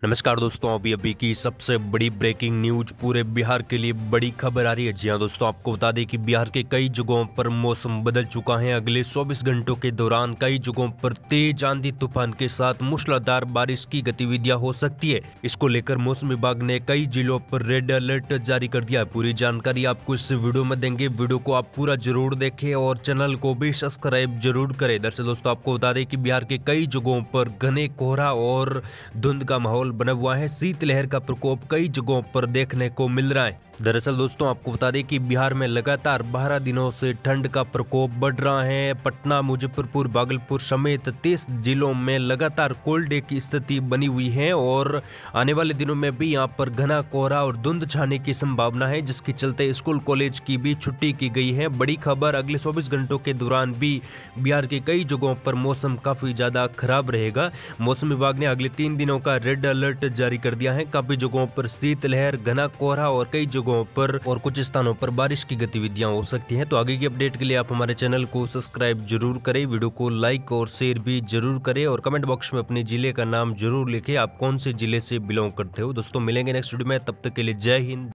नमस्कार दोस्तों, अभी अभी की सबसे बड़ी ब्रेकिंग न्यूज़ पूरे बिहार के लिए बड़ी खबर आ रही है। जी हाँ दोस्तों, आपको बता दें कि बिहार के कई जगहों पर मौसम बदल चुका है। अगले 24 घंटों के दौरान कई जगहों पर तेज आंधी तूफ़ान के साथ मूसलाधार बारिश की गतिविधियाँ हो सकती है। इसको लेकर मौसम विभाग ने कई जिलों पर रेड अलर्ट जारी कर दिया पूरी जानकारी आपको इस वीडियो में देंगे। वीडियो को आप पूरा ज़रूर देखे और चैनल को भी सब्सक्राइब ज़रूर करें। दरअसल दोस्तों, आपको बता दें कि बिहार के कई जगहों पर घने कोहरा और धुंध का माहौल बना हुआ है। शीतलहर का प्रकोप कई जगहों पर देखने को मिल रहा है। दरअसल दोस्तों, आपको बता दें कि बिहार में लगातार बारह दिनों से ठंड का प्रकोप बढ़ रहा है। पटना, मुजफ्फरपुर, भागलपुर समेत तीस जिलों में लगातार कोल्ड डे की स्थिति बनी हुई है और आने वाले दिनों में भी यहाँ पर घना कोहरा और धुंध छाने की संभावना है, जिसके चलते स्कूल, कॉलेज की भी छुट्टी की गई है। बड़ी खबर, अगले चौबीस घंटों के दौरान भी बिहार के कई जगहों पर मौसम काफ़ी ज़्यादा खराब रहेगा। मौसम विभाग ने अगले तीन दिनों का रेड अलर्ट जारी कर दिया है। काफ़ी जगहों पर शीतलहर, घना कोहरा और कई जगहों पर और कुछ स्थानों पर बारिश की गतिविधियाँ हो सकती हैं। तो आगे की अपडेट के लिए आप हमारे चैनल को सब्सक्राइब ज़रूर करें, वीडियो को लाइक और शेयर भी ज़रूर करें और कमेंट बॉक्स में अपने ज़िले का नाम ज़रूर लिखे। आप कौन से ज़िले से बिलोंग करते हो? दोस्तों, मिलेंगे नेक्स्ट वीडियो में, तब तक के लिए जय हिंद।